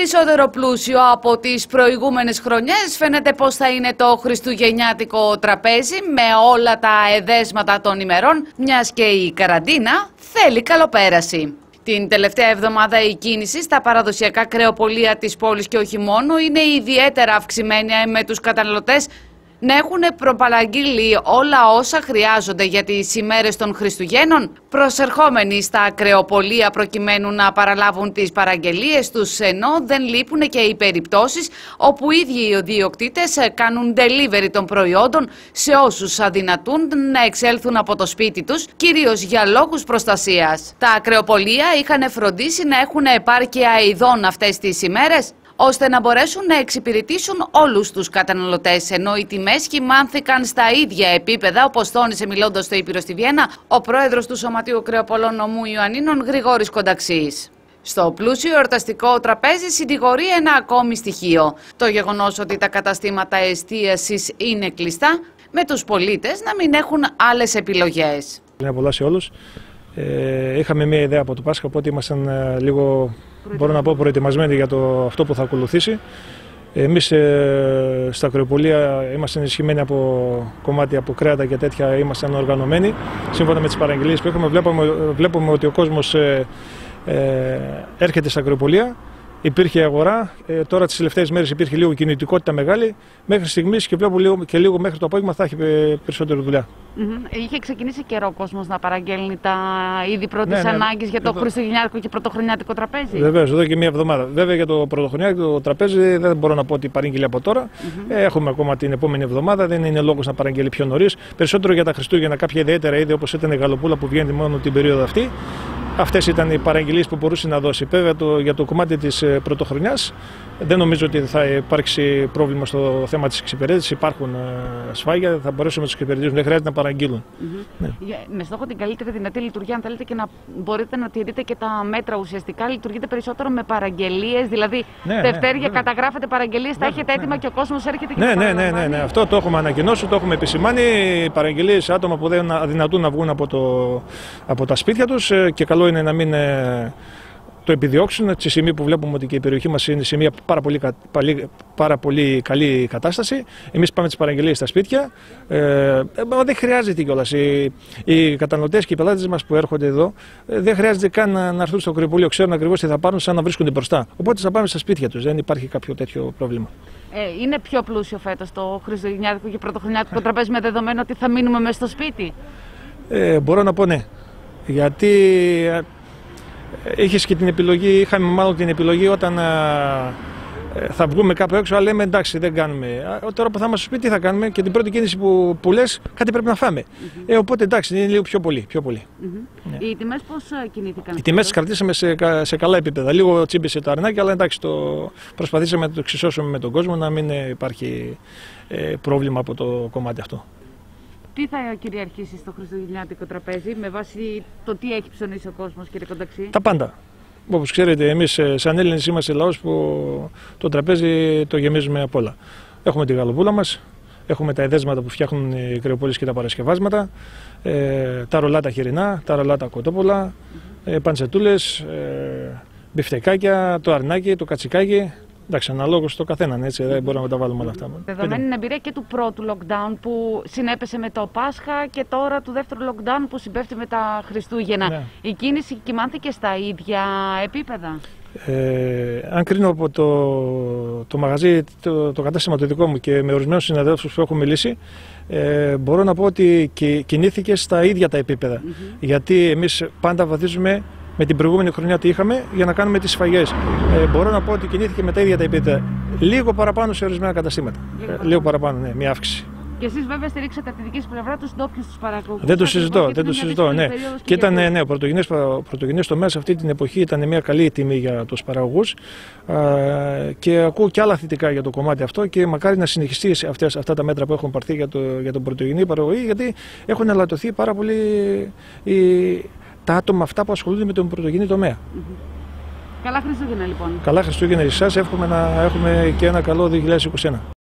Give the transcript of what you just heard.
περισσότερο πλούσιο από τις προηγούμενες χρονιές φαίνεται πως θα είναι το χριστουγεννιάτικο τραπέζι με όλα τα εδέσματα των ημερών, μιας και η καραντίνα θέλει καλοπέραση. Την τελευταία εβδομάδα η κίνηση στα παραδοσιακά κρεοπολία της πόλης και όχι μόνο είναι ιδιαίτερα αυξημένη με τους καταναλωτές να έχουν προπαραγγείλει όλα όσα χρειάζονται για τις ημέρες των Χριστουγέννων, προσερχόμενοι στα κρεοπολία προκειμένου να παραλάβουν τις παραγγελίες τους, ενώ δεν λείπουν και οι περιπτώσεις όπου οι ίδιοι οι διοκτήτες κάνουν delivery των προϊόντων σε όσους αδυνατούν να εξέλθουν από το σπίτι τους, κυρίως για λόγους προστασίας. Τα κρεοπολία είχαν φροντίσει να έχουν επάρκεια ειδών αυτές τις ημέρες, ώστε να μπορέσουν να εξυπηρετήσουν όλους τους καταναλωτές, ενώ οι τιμές χυμάνθηκαν στα ίδια επίπεδα, όπως τόνισε μιλώντας στο Ήπειρο στη Βιέννα, ο πρόεδρος του Σωματείου Κρεοπολών Νομού Ιωαννίνων Γρηγόρης Κονταξής. Στο πλούσιο εορταστικό τραπέζι συντηγορεί ένα ακόμη στοιχείο. Το γεγονός ότι τα καταστήματα εστίασης είναι κλειστά, με τους πολίτες να μην έχουν άλλες επιλογές. Είναι πολλά σε όλους. Ε, είχαμε μια ιδέα από το Πάσχα, οπότε ήμασταν ε, λίγο μπορώ να πω προετοιμασμένοι για το, αυτό που θα ακολουθήσει. Εμείς ε, στα Ακροπολία είμαστε ενισχυμένοι από κομμάτια από κρέατα και τέτοια, ήμασταν οργανωμένοι. Σύμφωνα με τις παραγγελίες που έχουμε βλέπουμε, βλέπουμε ότι ο κόσμος ε, ε, έρχεται στα Ακροπολία υπήρχε αγορά. Ε, τώρα τις τελευταίες μέρες υπήρχε λίγο κινητικότητα μεγάλη. Μέχρι στιγμής και βλέπω λίγο, και λίγο μέχρι το απόγευμα θα έχει ε, περισσότερη δουλειά. Mm -hmm. Είχε ξεκινήσει καιρό ο κόσμος να παραγγέλνει τα είδη πρώτης ναι, ναι, ανάγκης για το εδώ... χριστουγεννιάτικο και πρωτοχρονιάτικο τραπέζι. Βεβαίως, εδώ και μία εβδομάδα. Βέβαια για το πρωτοχρονιάτικο τραπέζι δεν μπορώ να πω ότι παρήγγειλε από τώρα. Mm -hmm. Έχουμε ακόμα την επόμενη εβδομάδα. Δεν είναι λόγος να παραγγέλει πιο νωρίς. Περισσότερο για τα Χριστούγεννα κάποια ιδιαίτερα είδη όπως ήταν η γαλοπούλα που βγαίνει μόνο την περίοδο αυτή. Αυτές ήταν οι παραγγελίες που μπορούσε να δώσει. Βέβαια το, για το κομμάτι της ε, πρωτοχρονιάς δεν νομίζω ότι θα υπάρξει πρόβλημα στο θέμα της εξυπηρέτησης. Υπάρχουν ε, σφάγια, θα μπορέσουμε να τους εξυπηρετήσουμε. Δεν χρειάζεται να παραγγείλουν. Mm -hmm. ναι. Με στόχο την καλύτερη δυνατή λειτουργία, αν θέλετε και να μπορείτε να τηρείτε και τα μέτρα ουσιαστικά, λειτουργείτε περισσότερο με παραγγελίες. Δηλαδή, ναι, Δευτέρια ναι, καταγράφετε παραγγελίες, τα έχετε έτοιμα και ο κόσμος έρχεται και ναι, ναι, ναι, ναι, ναι, Αυτό το έχουμε ανακοινώσει, το έχουμε επισημάνει. Οι παραγγελίες άτομα που δεν αδυνατούν να βγουν από, το, από τα σπίτια τους ε, και καλό είναι να μην ε, το επιδιώξουν στη στιγμή που βλέπουμε ότι και η περιοχή μας είναι σε μια πάρα πολύ, πάρα πολύ καλή κατάσταση. Εμείς πάμε τις παραγγελίες στα σπίτια. Ε, ε δεν χρειάζεται κιόλας. Οι, οι καταναλωτές και οι πελάτες μας που έρχονται εδώ ε, δεν χρειάζεται καν να, να έρθουν στο κρυπούλιο. Ξέρουν ακριβώς τι θα πάρουν, σαν να βρίσκονται μπροστά. Οπότε θα πάμε στα σπίτια τους. Δεν υπάρχει κάποιο τέτοιο πρόβλημα. Ε, είναι πιο πλούσιο φέτος το Χριστουγεννιάτικο και Πρωτοχρονιάτικο τραπέζι με δεδομένο ότι θα μείνουμε μέσα στο σπίτι; Ε, μπορώ να πω ναι. Γιατί Είχες και την επιλογή, είχαμε μάλλον την επιλογή όταν ε, θα βγούμε κάπου έξω, αλλά λέμε εντάξει δεν κάνουμε. Τώρα που θα είμαστε στο σπίτι τι θα κάνουμε και την πρώτη κίνηση που, που λες, κάτι πρέπει να φάμε. ε, οπότε εντάξει είναι λίγο πιο πολύ. Πιο πολύ. ναι. Οι τιμές πώς ε, κινήθηκαν. Οι τιμές τις κρατήσαμε σε, σε καλά επίπεδα. Λίγο τσίμπησε το αρνάκι, αλλά εντάξει το προσπαθήσαμε να το εξισώσουμε με τον κόσμο να μην υπάρχει ε, πρόβλημα από το κομμάτι αυτό. Τι θα κυριαρχήσει στο χριστουγεννιάτικο τραπέζι με βάση το τι έχει ψωνίσει ο κόσμος, κύριε Κονταξή; Τα πάντα. Όπως ξέρετε, εμείς ε, σαν Έλληνες είμαστε λαός που το τραπέζι το γεμίζουμε από όλα. Έχουμε τη γαλοπούλα μας, έχουμε τα εδέσματα που φτιάχνουν οι κρεοπόλεις και τα παρασκευάσματα, ε, τα ρολάτα χοιρινά, τα ρολάτα κοτόπουλα, ε, παντσετούλες, ε, μπιφτεκάκια, το αρνάκι, το κατσικάκι, Εντάξει, αναλόγως στο καθέναν, έτσι δεν μπορούμε να τα βάλουμε όλα αυτά. Δεδομένη την εμπειρία και του πρώτου lockdown που συνέπεσε με το Πάσχα και τώρα του δεύτερου lockdown που συμπέφτει με τα Χριστούγεννα. Ναι. Η κίνηση κοιμάνθηκε στα ίδια επίπεδα; Ε, αν κρίνω από το, το μαγαζί, το, το κατάστημα το δικό μου και με ορισμένους συναδέλφους που έχω μιλήσει, ε, μπορώ να πω ότι κινήθηκε στα ίδια τα επίπεδα. Γιατί εμείς πάντα βαθίζουμε με την προηγούμενη χρονιά τι είχαμε για να κάνουμε τις σφαγές. Ε, μπορώ να πω ότι κινήθηκε με τα ίδια τα επίπεδα. Λίγο παραπάνω σε ορισμένα καταστήματα. Λίγο, ε, λίγο παραπάνω, ναι, μια αύξηση. Και εσείς βέβαια στηρίξατε από τη δική σας πλευρά τους ντόπιου τους παραγωγού. Δεν το συζητώ, δεν το συζητώ. Ναι. Και ήταν ναι, ναι, ο πρωτογενή τομέας αυτή την εποχή ήταν μια καλή τιμή για τους παραγωγούς. Και ακούω και άλλα θετικά για το κομμάτι αυτό και μακάρι να συνεχιστεί αυτές, αυτά τα μέτρα που έχουν πάρθει για, το, για τον πρωτογενή παραγωγή, γιατί έχουν ελαττωθεί πάρα πολύ οι, τα άτομα αυτά που ασχολούνται με τον πρωτογενή τομέα. Καλά Χριστούγεννα λοιπόν. Καλά Χριστούγεννα εσάς, εύχομαι να έχουμε και ένα καλό 2021.